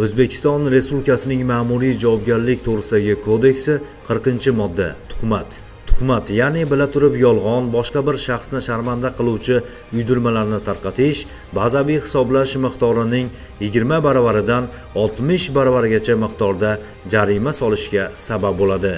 o'zbekiston respublikasining ma'muriy javobgarlik to'g'risidagi kodeksi 40 modda tuhmat. Tuhmat ya'ni bila turib yolg'on boshqa bir shaxsni sharmanda qiluvchi uydirmalarni tarqatish bazaviy hisoblash miqdorining 20 baravaridan 60 baravarigacha miqdorda jarima solishga sabab bo'ladi.